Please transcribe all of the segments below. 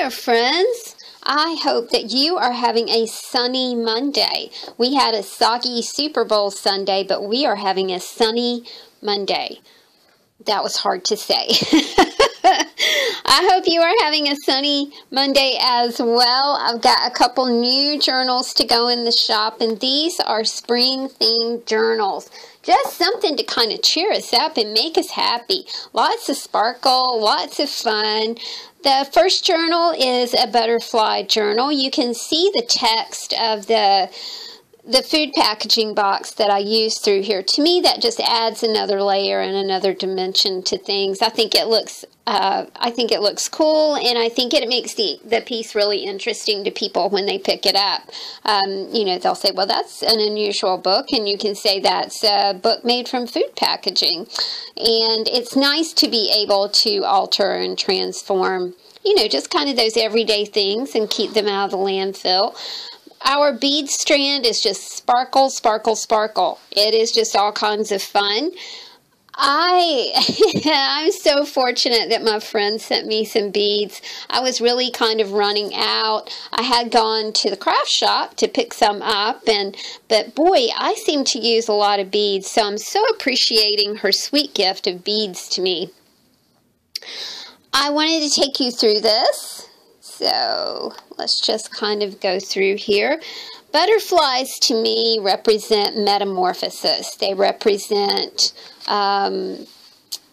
There, friends. I hope that you are having a sunny Monday. We had a soggy Super Bowl Sunday, but we are having a sunny Monday. That was hard to say. I hope you are having a sunny Monday as well. I've got a couple new journals to go in the shop, and these are spring themed journals. Just something to kind of cheer us up and make us happy. Lots of sparkle, lots of fun. The first journal is a butterfly journal. You can see the text of the the food packaging box that I use through here, to me, that just adds another layer and another dimension to things. I think it looks, uh, I think it looks cool, and I think it makes the the piece really interesting to people when they pick it up. Um, you know, they'll say, "Well, that's an unusual book," and you can say that's a book made from food packaging, and it's nice to be able to alter and transform you know, just kind of those everyday things and keep them out of the landfill. Our bead strand is just sparkle, sparkle, sparkle. It is just all kinds of fun. I I'm so fortunate that my friend sent me some beads. I was really kind of running out. I had gone to the craft shop to pick some up and but boy, I seem to use a lot of beads. So I'm so appreciating her sweet gift of beads to me. I wanted to take you through this. So let's just kind of go through here. Butterflies to me represent metamorphosis. They represent um,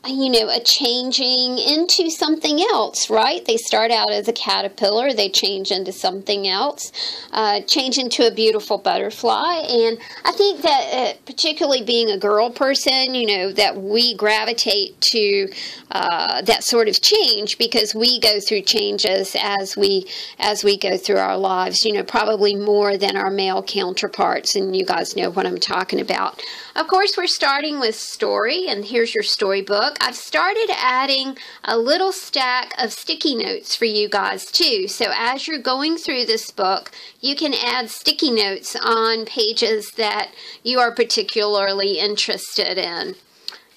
you know, a changing into something else, right? They start out as a caterpillar, they change into something else, uh, change into a beautiful butterfly. And I think that, uh, particularly being a girl person, you know, that we gravitate to uh, that sort of change because we go through changes as we as we go through our lives. You know, probably more than our male counterparts, and you guys know what I'm talking about. Of course, we're starting with story, and here's your storybook. I've started adding a little stack of sticky notes for you guys too. So as you're going through this book, you can add sticky notes on pages that you are particularly interested in.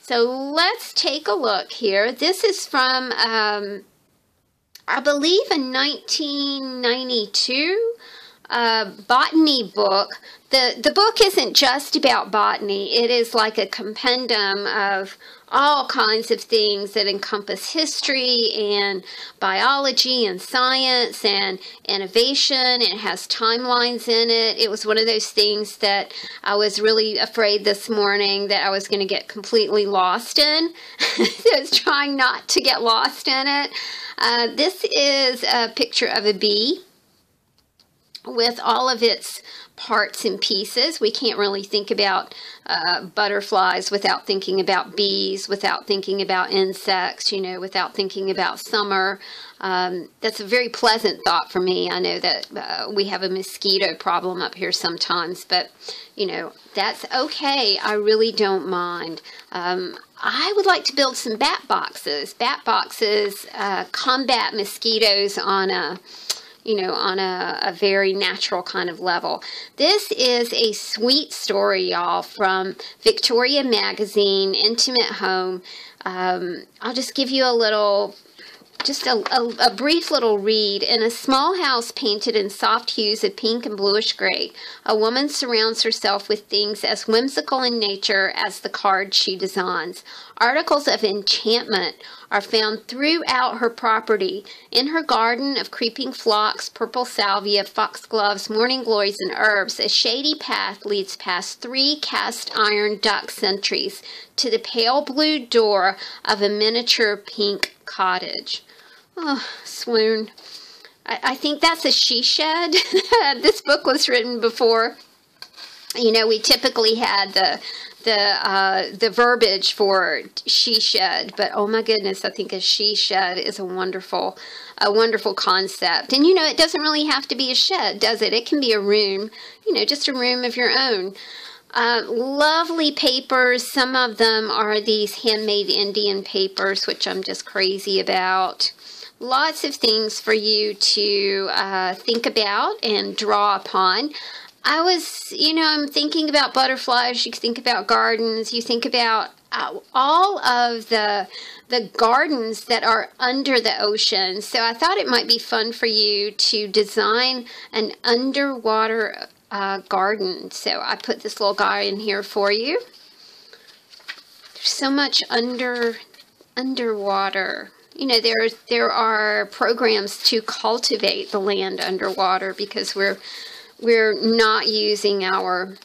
So let's take a look here. This is from, um, I believe, in 1992 uh, botany book the the book isn't just about botany. It is like a compendium of all kinds of things that encompass history and biology and science and innovation. It has timelines in it. It was one of those things that I was really afraid this morning that I was going to get completely lost in. I was trying not to get lost in it. Uh, this is a picture of a bee with all of its parts and pieces. We can't really think about uh, butterflies without thinking about bees, without thinking about insects, you know, without thinking about summer. Um, that's a very pleasant thought for me. I know that uh, we have a mosquito problem up here sometimes, but, you know, that's okay. I really don't mind. Um, I would like to build some bat boxes. Bat boxes uh, combat mosquitoes on a you know, on a, a very natural kind of level. This is a sweet story, y'all, from Victoria Magazine, Intimate Home. Um, I'll just give you a little just a, a, a, brief little read. In a small house painted in soft hues of pink and bluish gray, a woman surrounds herself with things as whimsical in nature as the cards she designs. Articles of enchantment are found throughout her property. In her garden of creeping phlox, purple salvia, foxgloves, morning glories, and herbs, a shady path leads past three cast iron duck sentries to the pale blue door of a miniature pink cottage. Oh, swoon. I, I think that's a she shed. this book was written before. You know, we typically had the the uh, the verbiage for she shed, but oh my goodness, I think a she shed is a wonderful a wonderful concept. And you know, it doesn't really have to be a shed, does it? It can be a room, you know, just a room of your own. Uh, lovely papers. Some of them are these handmade Indian papers, which I'm just crazy about lots of things for you to uh, think about and draw upon. I was, you know, I'm thinking about butterflies, you think about gardens, you think about uh, all of the the gardens that are under the ocean. So I thought it might be fun for you to design an underwater uh, garden. So I put this little guy in here for you. There's so much under underwater. You know, there there are programs to cultivate the land underwater because we're we're not using our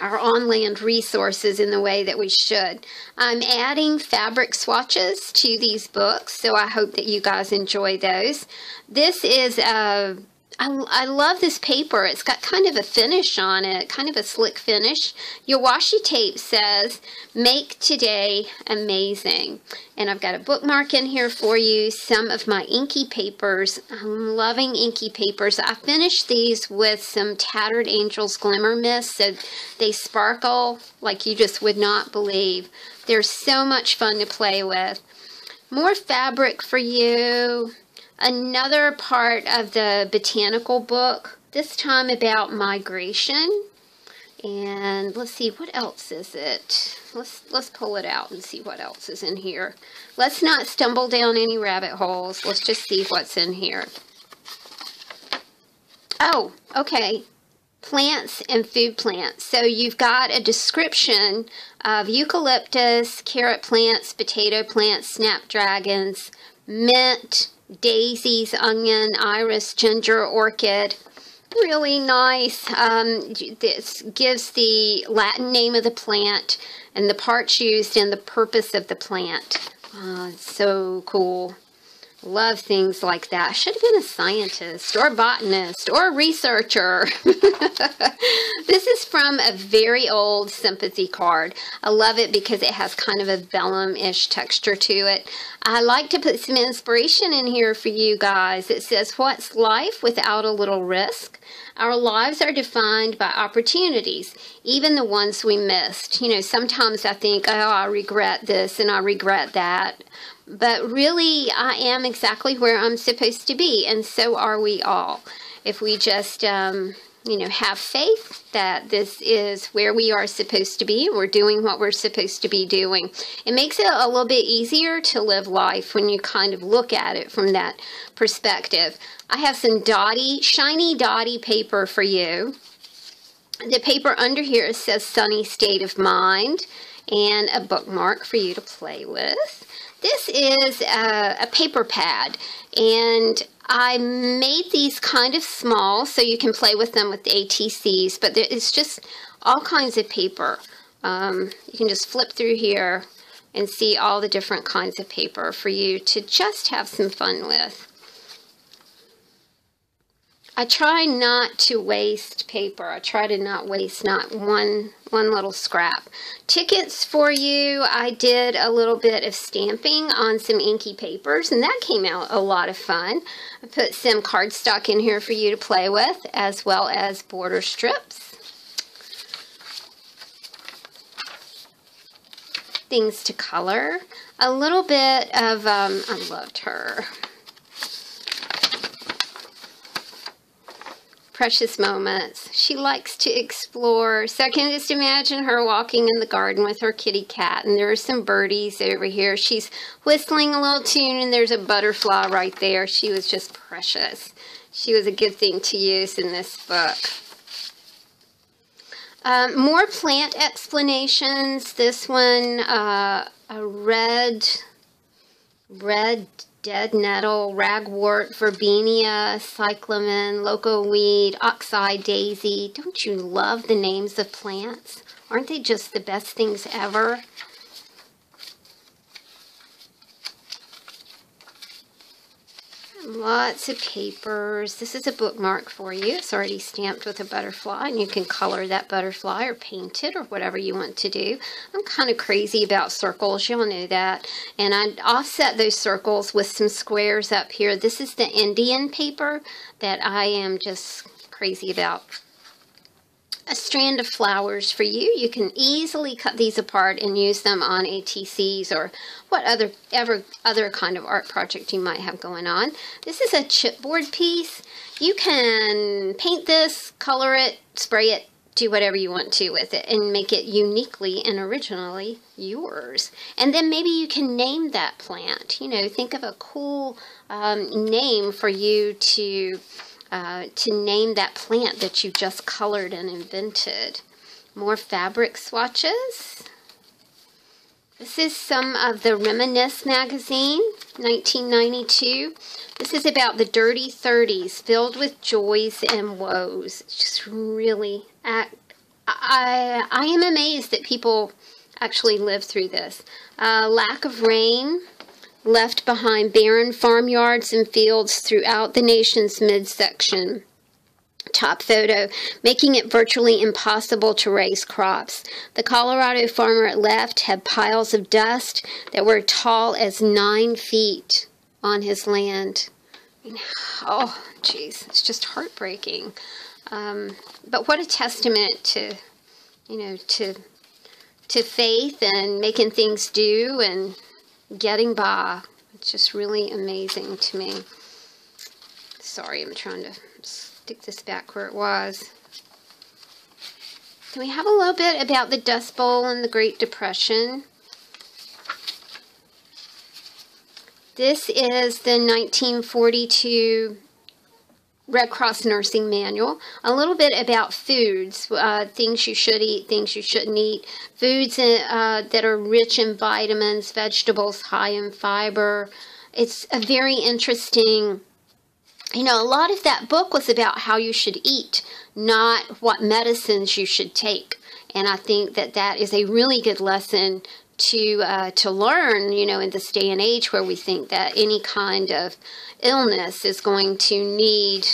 our on-land resources in the way that we should. I'm adding fabric swatches to these books, so I hope that you guys enjoy those. This is a I, I love this paper. It's got kind of a finish on it, kind of a slick finish. Your washi tape says, make today amazing. And I've got a bookmark in here for you, some of my inky papers. I'm loving inky papers. I finished these with some Tattered Angels Glimmer Mist, so they sparkle like you just would not believe. They're so much fun to play with. More fabric for you another part of the botanical book, this time about migration. And let's see, what else is it? Let's, let's pull it out and see what else is in here. Let's not stumble down any rabbit holes. Let's just see what's in here. Oh, okay. Plants and food plants. So you've got a description of eucalyptus, carrot plants, potato plants, snapdragons, mint, daisies, onion, iris, ginger, orchid. Really nice. Um, this gives the Latin name of the plant and the parts used and the purpose of the plant. Oh, so cool. Love things like that. Should have been a scientist or a botanist or a researcher. this is from a very old sympathy card. I love it because it has kind of a vellum-ish texture to it. I like to put some inspiration in here for you guys. It says, what's life without a little risk? Our lives are defined by opportunities, even the ones we missed. You know, sometimes I think, oh, I regret this and I regret that but really I am exactly where I'm supposed to be, and so are we all. If we just, um, you know, have faith that this is where we are supposed to be, we're doing what we're supposed to be doing. It makes it a little bit easier to live life when you kind of look at it from that perspective. I have some dotty, shiny dotty paper for you. The paper under here says sunny state of mind and a bookmark for you to play with. This is a, a paper pad and I made these kind of small so you can play with them with the ATCs, but it's just all kinds of paper. Um, you can just flip through here and see all the different kinds of paper for you to just have some fun with. I try not to waste paper. I try to not waste not one one little scrap. Tickets for you, I did a little bit of stamping on some inky papers and that came out a lot of fun. I put some cardstock in here for you to play with as well as border strips. Things to color. A little bit of, um, I loved her. Precious moments. She likes to explore. So I can just imagine her walking in the garden with her kitty cat, and there are some birdies over here. She's whistling a little tune, and there's a butterfly right there. She was just precious. She was a good thing to use in this book. Um, more plant explanations. This one, uh, a red, red dead nettle, ragwort, verbena, cyclamen, locoweed, oxeye daisy. Don't you love the names of plants? Aren't they just the best things ever? Lots of papers. This is a bookmark for you. It's already stamped with a butterfly, and you can color that butterfly or paint it or whatever you want to do. I'm kind of crazy about circles. Y'all know that. And I offset those circles with some squares up here. This is the Indian paper that I am just crazy about a strand of flowers for you. You can easily cut these apart and use them on ATCs or what other ever other kind of art project you might have going on. This is a chipboard piece. You can paint this, color it, spray it, do whatever you want to with it and make it uniquely and originally yours. And then maybe you can name that plant. You know, think of a cool um, name for you to uh, to name that plant that you just colored and invented. More fabric swatches. This is some of the Reminisce magazine, 1992. This is about the dirty 30s, filled with joys and woes. It's just really, I, I, I am amazed that people actually live through this. Uh, lack of rain, left behind barren farmyards and fields throughout the nation's midsection. Top photo, making it virtually impossible to raise crops. The Colorado farmer at left had piles of dust that were tall as nine feet on his land. Oh, jeez, it's just heartbreaking. Um, but what a testament to, you know, to to faith and making things do and getting by. It's just really amazing to me. Sorry, I'm trying to stick this back where it was. Can we have a little bit about the Dust Bowl and the Great Depression? This is the 1942 Red Cross Nursing Manual. A little bit about foods, uh, things you should eat, things you shouldn't eat. Foods uh, that are rich in vitamins, vegetables high in fiber. It's a very interesting, you know, a lot of that book was about how you should eat, not what medicines you should take. And I think that that is a really good lesson to uh, to learn, you know, in this day and age where we think that any kind of illness is going to need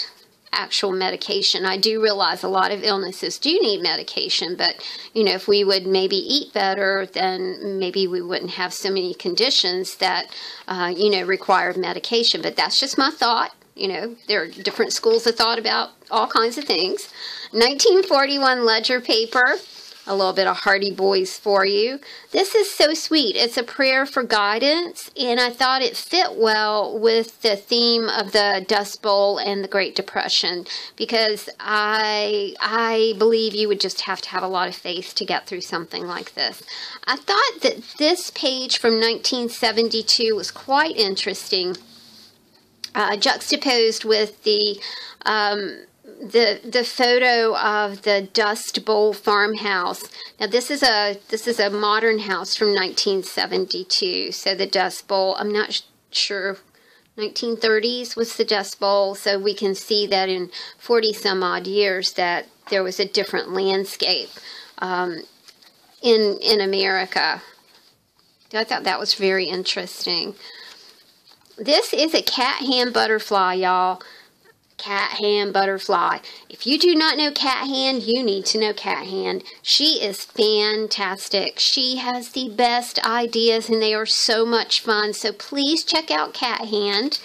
actual medication. I do realize a lot of illnesses do need medication, but you know, if we would maybe eat better, then maybe we wouldn't have so many conditions that uh, you know require medication. But that's just my thought. You know, there are different schools of thought about all kinds of things. 1941 ledger paper a little bit of Hardy Boys for you. This is so sweet. It's a prayer for guidance, and I thought it fit well with the theme of the Dust Bowl and the Great Depression because I I believe you would just have to have a lot of faith to get through something like this. I thought that this page from 1972 was quite interesting, uh, juxtaposed with the um, the the photo of the Dust Bowl farmhouse. Now this is a this is a modern house from 1972. So the Dust Bowl. I'm not sure. 1930s was the Dust Bowl. So we can see that in 40 some odd years that there was a different landscape um, in in America. I thought that was very interesting. This is a cat hand butterfly, y'all. Cat Hand Butterfly. If you do not know Cat Hand, you need to know Cat Hand. She is fantastic. She has the best ideas and they are so much fun. So please check out Cat Hand.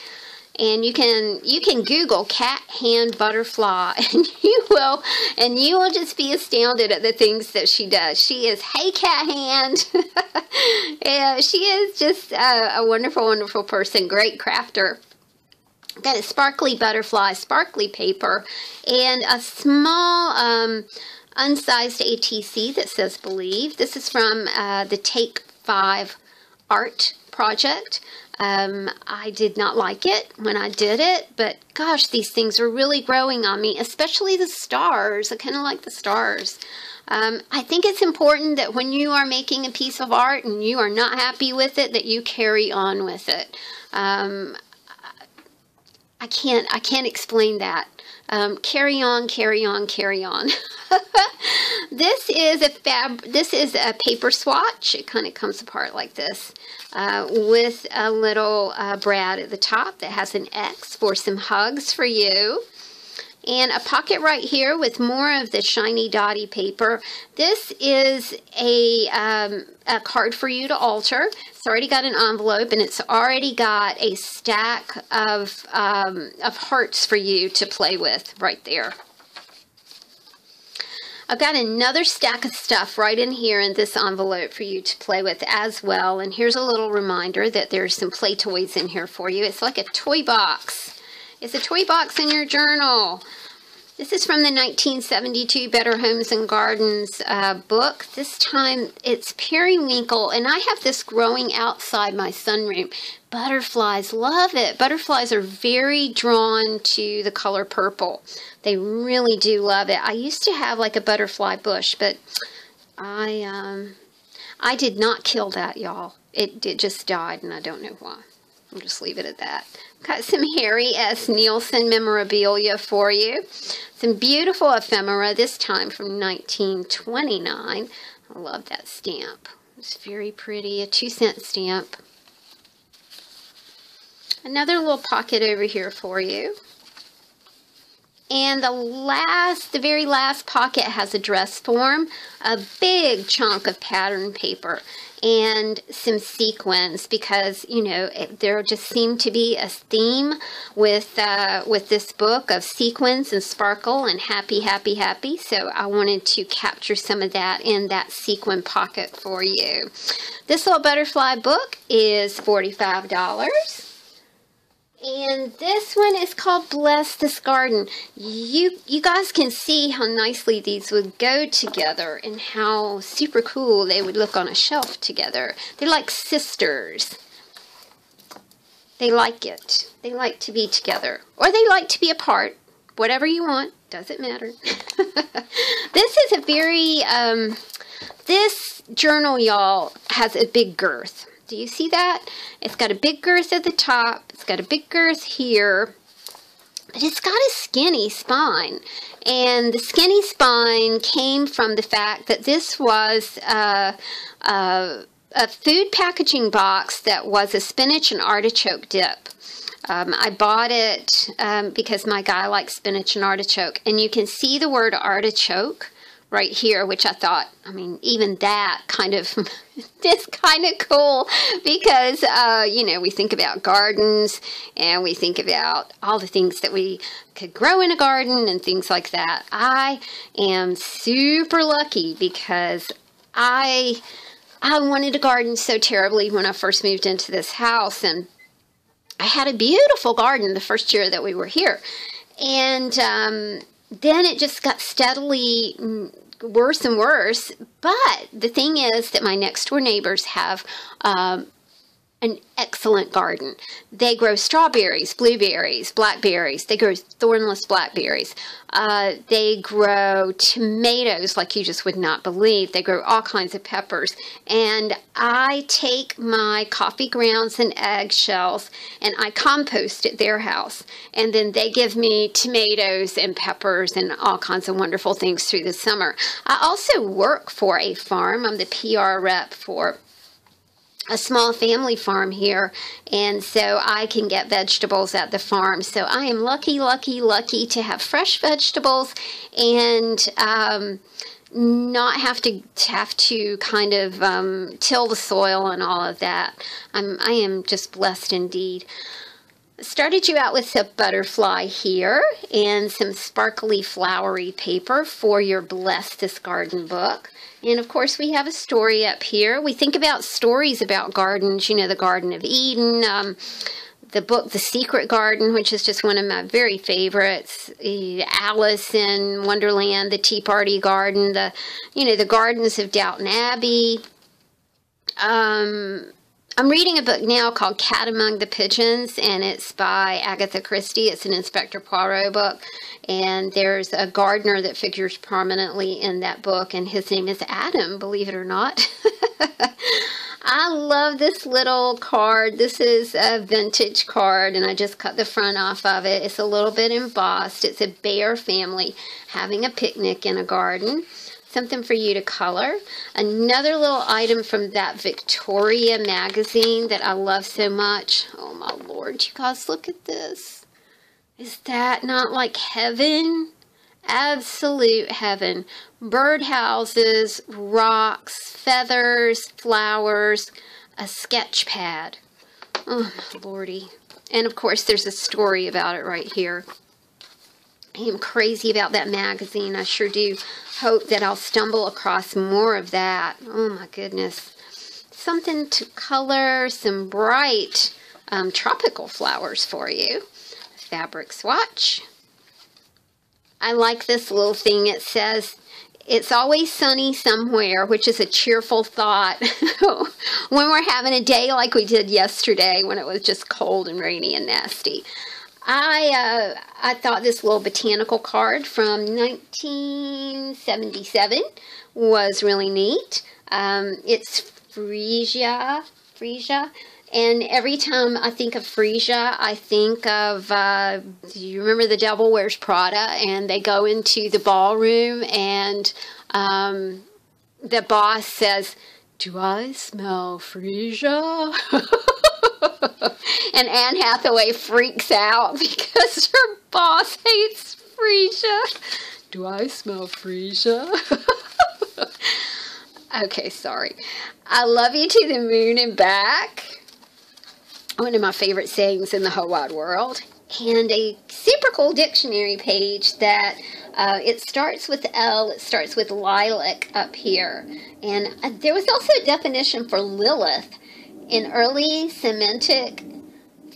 And you can you can Google cat hand butterfly and you will and you will just be astounded at the things that she does. She is hey cat hand. yeah, she is just a, a wonderful, wonderful person, great crafter got a sparkly butterfly, sparkly paper, and a small um, unsized ATC that says believe. This is from uh, the Take 5 art project. Um, I did not like it when I did it, but gosh, these things are really growing on me, especially the stars. I kind of like the stars. Um, I think it's important that when you are making a piece of art and you are not happy with it, that you carry on with it. Um, I can't I can't explain that. Um, carry on, carry on, carry on. this is a fab. This is a paper swatch. It kind of comes apart like this, uh, with a little uh, brad at the top that has an X for some hugs for you and a pocket right here with more of the shiny dotty paper. This is a, um, a card for you to alter. It's already got an envelope and it's already got a stack of, um, of hearts for you to play with right there. I've got another stack of stuff right in here in this envelope for you to play with as well. And here's a little reminder that there's some play toys in here for you. It's like a toy box. It's a toy box in your journal. This is from the 1972 Better Homes and Gardens uh, book. This time it's periwinkle, and I have this growing outside my sunroom. Butterflies love it. Butterflies are very drawn to the color purple. They really do love it. I used to have like a butterfly bush, but I um, I did not kill that, y'all. It, it just died, and I don't know why. I'll just leave it at that. Got some Harry S. Nilsson memorabilia for you. Some beautiful ephemera, this time from 1929. I love that stamp. It's very pretty, a two cent stamp. Another little pocket over here for you. And the last, the very last pocket has a dress form, a big chunk of pattern paper and some sequins because you know it, there just seemed to be a theme with uh, with this book of sequins and sparkle and happy happy happy. So I wanted to capture some of that in that sequin pocket for you. This little butterfly book is $45 and this one is called Bless This Garden. You you guys can see how nicely these would go together and how super cool they would look on a shelf together. They're like sisters. They like it. They like to be together. Or they like to be apart. Whatever you want. Doesn't matter. this is a very, um, this journal, y'all, has a big girth. Do you see that? It's got a big girth at the top. It's got a big girth here. But it's got a skinny spine. And the skinny spine came from the fact that this was uh, uh, a food packaging box that was a spinach and artichoke dip. Um, I bought it um, because my guy likes spinach and artichoke. And you can see the word artichoke right here, which I thought, I mean, even that kind of is kind of cool because, uh, you know, we think about gardens and we think about all the things that we could grow in a garden and things like that. I am super lucky because I I wanted a garden so terribly when I first moved into this house and I had a beautiful garden the first year that we were here. And um, then it just got steadily worse and worse. But the thing is that my next door neighbors have um, an excellent garden. They grow strawberries, blueberries, blackberries. They grow thornless blackberries. Uh, they grow tomatoes like you just would not believe. They grow all kinds of peppers. And I take my coffee grounds and eggshells and I compost at their house. And then they give me tomatoes and peppers and all kinds of wonderful things through the summer. I also work for a farm. I'm the PR rep for a small family farm here and so I can get vegetables at the farm. So I am lucky lucky lucky to have fresh vegetables and um, not have to have to kind of um, till the soil and all of that. I'm I am just blessed indeed. Started you out with a butterfly here and some sparkly flowery paper for your Bless This Garden book. And of course, we have a story up here. We think about stories about gardens, you know, the Garden of Eden, um, the book The Secret Garden, which is just one of my very favorites, Alice in Wonderland, the Tea Party Garden, the, you know, the Gardens of Downton Abbey. Um, I'm reading a book now called Cat Among the Pigeons, and it's by Agatha Christie. It's an Inspector Poirot book, and there's a gardener that figures prominently in that book, and his name is Adam, believe it or not. I love this little card. This is a vintage card, and I just cut the front off of it. It's a little bit embossed. It's a bear family having a picnic in a garden something for you to color. Another little item from that Victoria magazine that I love so much. Oh my lord, you guys look at this. Is that not like heaven? Absolute heaven. Birdhouses, rocks, feathers, flowers, a sketch pad. Oh my lordy. And of course there's a story about it right here. Am crazy about that magazine. I sure do hope that I'll stumble across more of that. Oh my goodness. Something to color some bright um, tropical flowers for you. Fabric swatch. I like this little thing. It says, it's always sunny somewhere, which is a cheerful thought when we're having a day like we did yesterday when it was just cold and rainy and nasty. I uh, I thought this little botanical card from 1977 was really neat. Um, it's Freesia, Freesia, and every time I think of Freesia, I think of, uh, you remember The Devil Wears Prada? And they go into the ballroom and um, the boss says, do I smell Freesia? and Anne Hathaway freaks out because her boss hates Freesia. Do I smell Freesia? okay, sorry. I love you to the moon and back one of my favorite sayings in the whole wide world, and a super cool dictionary page that uh, it starts with L, it starts with lilac up here. And uh, there was also a definition for Lilith in early Semitic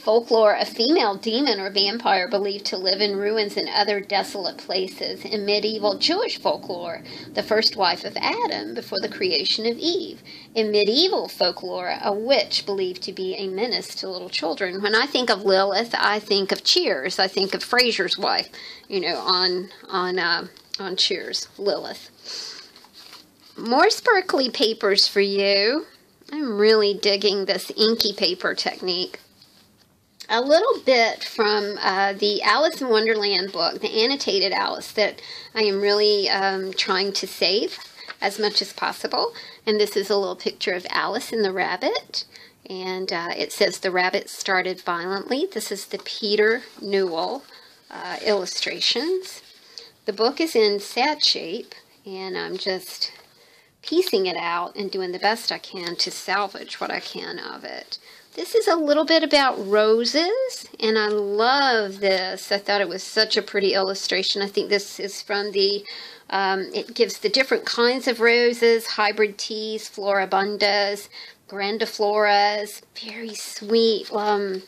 folklore, a female demon or vampire believed to live in ruins and other desolate places. In medieval Jewish folklore, the first wife of Adam before the creation of Eve. In medieval folklore, a witch believed to be a menace to little children. When I think of Lilith, I think of Cheers. I think of Frasier's wife, you know, on on uh, on Cheers, Lilith. More sparkly papers for you. I'm really digging this inky paper technique a little bit from uh, the Alice in Wonderland book, the annotated Alice, that I am really um, trying to save as much as possible. And this is a little picture of Alice and the rabbit. And uh, it says the rabbit started violently. This is the Peter Newell uh, illustrations. The book is in sad shape, and I'm just piecing it out and doing the best I can to salvage what I can of it. This is a little bit about roses, and I love this. I thought it was such a pretty illustration. I think this is from the, um, it gives the different kinds of roses, hybrid teas, floribundas, grandifloras, very sweet. Um,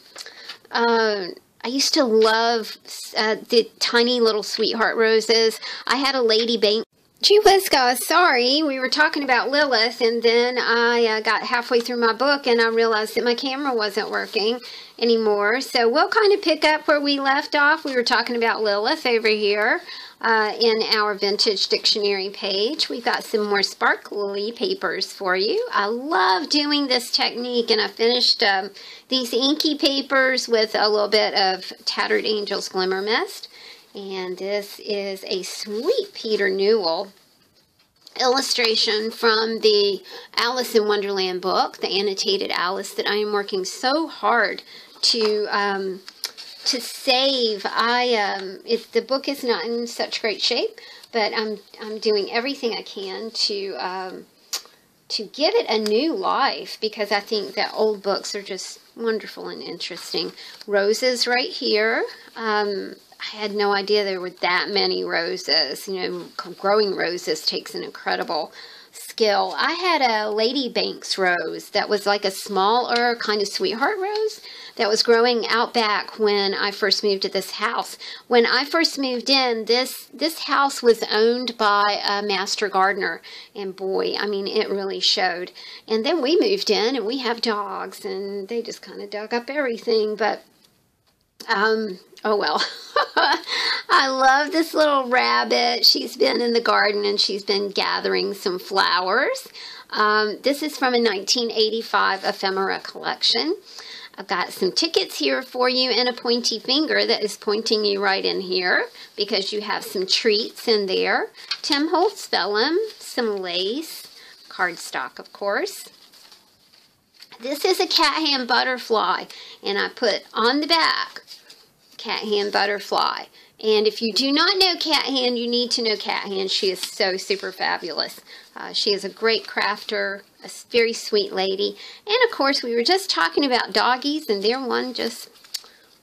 uh, I used to love uh, the tiny little sweetheart roses. I had a lady bank Gee whiz, sorry. We were talking about Lilith, and then I uh, got halfway through my book and I realized that my camera wasn't working anymore. So we'll kind of pick up where we left off. We were talking about Lilith over here uh, in our vintage dictionary page. We've got some more sparkly papers for you. I love doing this technique, and I finished um, these inky papers with a little bit of Tattered Angels Glimmer Mist. And this is a sweet Peter Newell illustration from the Alice in Wonderland book, the annotated Alice that I am working so hard to um, to save. I um, if the book is not in such great shape, but I'm I'm doing everything I can to um, to give it a new life because I think that old books are just wonderful and interesting. Roses right here. Um, I had no idea there were that many roses. You know, growing roses takes an incredible skill. I had a Lady Banks rose that was like a smaller kind of sweetheart rose that was growing out back when I first moved to this house. When I first moved in, this this house was owned by a master gardener, and boy, I mean, it really showed. And then we moved in, and we have dogs, and they just kind of dug up everything. But um, oh well. I love this little rabbit. She's been in the garden and she's been gathering some flowers. Um, this is from a 1985 ephemera collection. I've got some tickets here for you and a pointy finger that is pointing you right in here because you have some treats in there. Tim Holtz vellum, some lace, cardstock of course. This is a cat hand butterfly and I put on the back Cat Hand Butterfly. And if you do not know Cat Hand, you need to know Cat Hand. She is so super fabulous. Uh, she is a great crafter, a very sweet lady. And of course, we were just talking about doggies, and their one just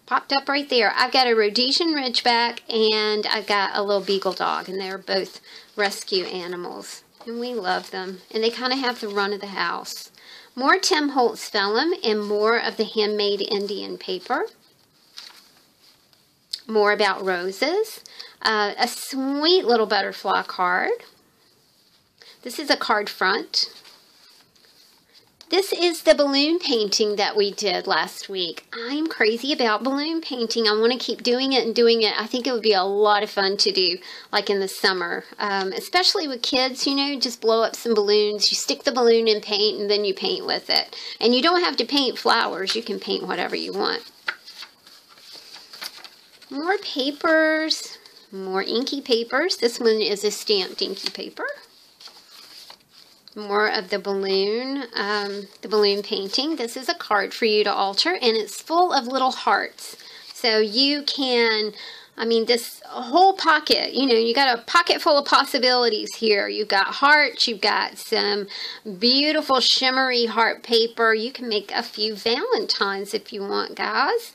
popped up right there. I've got a Rhodesian Ridgeback, and I've got a little Beagle dog, and they're both rescue animals. And we love them. And they kind of have the run of the house. More Tim Holtz vellum and more of the handmade Indian paper more about roses. Uh, a sweet little butterfly card. This is a card front. This is the balloon painting that we did last week. I'm crazy about balloon painting. I want to keep doing it and doing it. I think it would be a lot of fun to do, like in the summer, um, especially with kids, you know, just blow up some balloons. You stick the balloon in paint and then you paint with it. And you don't have to paint flowers. You can paint whatever you want. More papers, more inky papers. This one is a stamped inky paper more of the balloon, um, the balloon painting. This is a card for you to alter, and it's full of little hearts. So you can, I mean, this whole pocket, you know, you got a pocket full of possibilities here. You've got hearts, you've got some beautiful shimmery heart paper. You can make a few Valentines if you want, guys.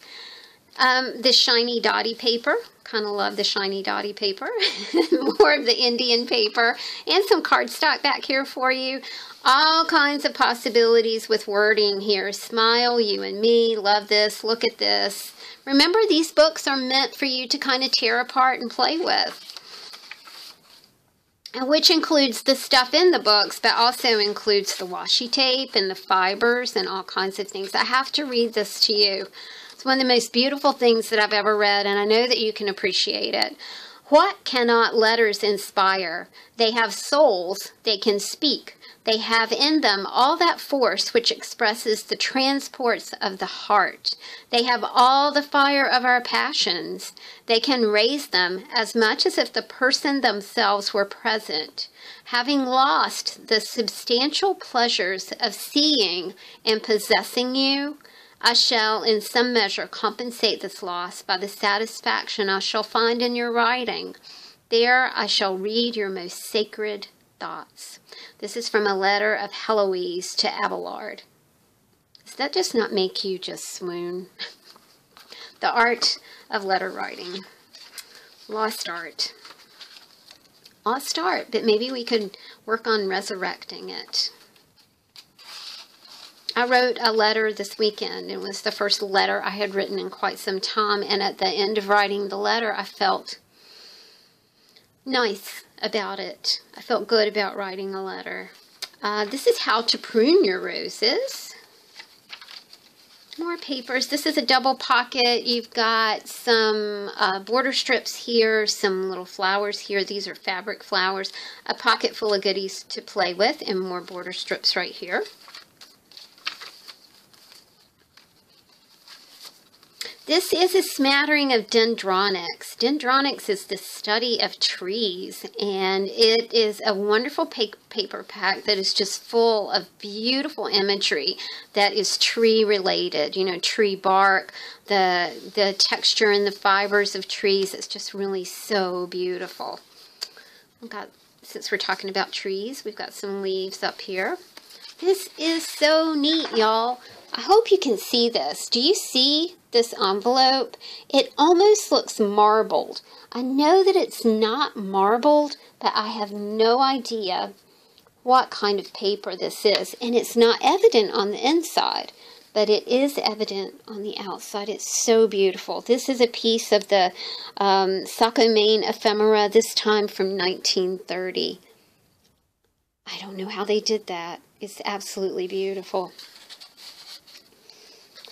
Um, the shiny dotty paper, kind of love the shiny dotty paper. More of the Indian paper and some cardstock back here for you. All kinds of possibilities with wording here. Smile, you and me, love this, look at this. Remember, these books are meant for you to kind of tear apart and play with. Which includes the stuff in the books, but also includes the washi tape and the fibers and all kinds of things. I have to read this to you one of the most beautiful things that I've ever read, and I know that you can appreciate it. What cannot letters inspire? They have souls, they can speak. They have in them all that force which expresses the transports of the heart. They have all the fire of our passions. They can raise them as much as if the person themselves were present. Having lost the substantial pleasures of seeing and possessing you, I shall in some measure compensate this loss by the satisfaction I shall find in your writing. There I shall read your most sacred thoughts. This is from a letter of Heloise to Abelard. Does that just not make you just swoon? the art of letter writing. Lost art. Lost art, but maybe we could work on resurrecting it. I wrote a letter this weekend. It was the first letter I had written in quite some time. And at the end of writing the letter, I felt nice about it. I felt good about writing a letter. Uh, this is how to prune your roses. More papers. This is a double pocket. You've got some uh, border strips here, some little flowers here. These are fabric flowers. A pocket full of goodies to play with and more border strips right here. This is a smattering of dendronics. Dendronics is the study of trees, and it is a wonderful paper pack that is just full of beautiful imagery that is tree related. You know, tree bark, the the texture and the fibers of trees. It's just really so beautiful. We've got since we're talking about trees, we've got some leaves up here. This is so neat, y'all. I hope you can see this. Do you see this envelope? It almost looks marbled. I know that it's not marbled, but I have no idea what kind of paper this is. And it's not evident on the inside, but it is evident on the outside. It's so beautiful. This is a piece of the um, ephemera, this time from 1930. I don't know how they did that. It's absolutely beautiful.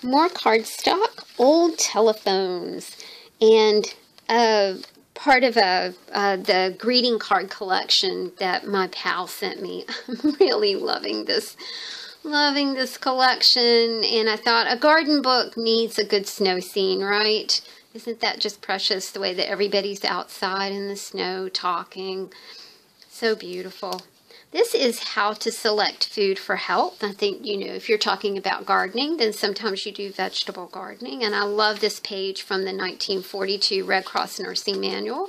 More cardstock, old telephones, and uh, part of a uh, the greeting card collection that my pal sent me. I'm really loving this loving this collection and I thought a garden book needs a good snow scene, right? Isn't that just precious the way that everybody's outside in the snow talking? So beautiful. This is how to select food for health. I think, you know, if you're talking about gardening, then sometimes you do vegetable gardening. And I love this page from the 1942 Red Cross Nursing Manual.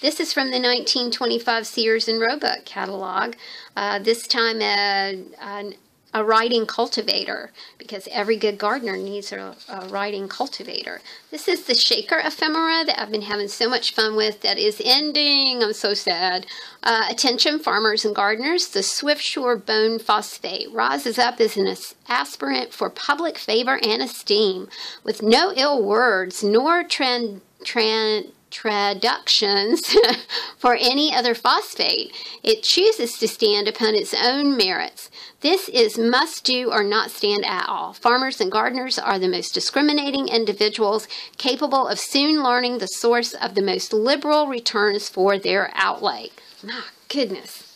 This is from the 1925 Sears and Roebuck catalog. Uh, this time, uh, a riding cultivator because every good gardener needs a, a, riding cultivator. This is the shaker ephemera that I've been having so much fun with that is ending. I'm so sad. Uh, attention farmers and gardeners, the Swiftsure Bone Phosphate rises up as an aspirant for public favor and esteem with no ill words nor trend, trend traductions for any other phosphate. It chooses to stand upon its own merits. This is must do or not stand at all. Farmers and gardeners are the most discriminating individuals capable of soon learning the source of the most liberal returns for their outlay. My goodness.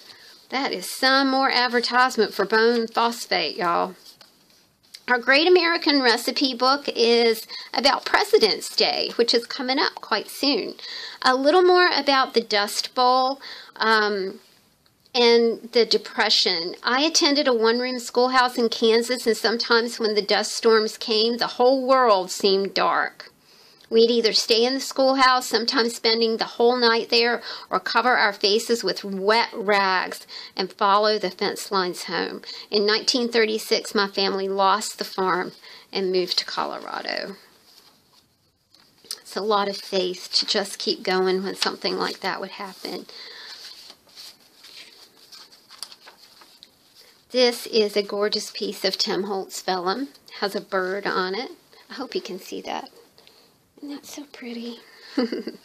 That is some more advertisement for bone phosphate, y'all. Our Great American Recipe book is about President's Day, which is coming up quite soon. A little more about the Dust Bowl um, and the Depression. I attended a one room schoolhouse in Kansas, and sometimes when the dust storms came, the whole world seemed dark. We'd either stay in the schoolhouse, sometimes spending the whole night there, or cover our faces with wet rags and follow the fence lines home. In 1936, my family lost the farm and moved to Colorado. It's a lot of faith to just keep going when something like that would happen. This is a gorgeous piece of Tim Holtz vellum. Has a bird on it. I hope you can see that. Isn't so pretty? and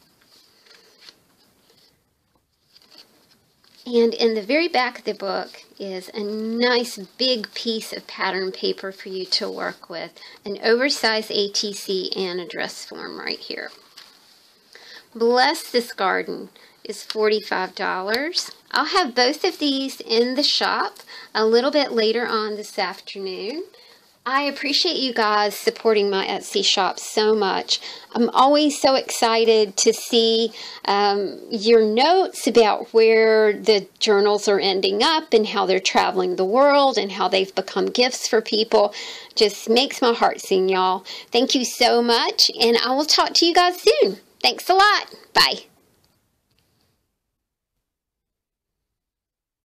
in the very back of the book is a nice big piece of pattern paper for you to work with. An oversized ATC and a dress form right here. Bless This Garden is $45. I'll have both of these in the shop a little bit later on this afternoon. I appreciate you guys supporting my Etsy shop so much. I'm always so excited to see um, your notes about where the journals are ending up and how they're traveling the world and how they've become gifts for people. Just makes my heart sing, y'all. Thank you so much, and I will talk to you guys soon. Thanks a lot. Bye.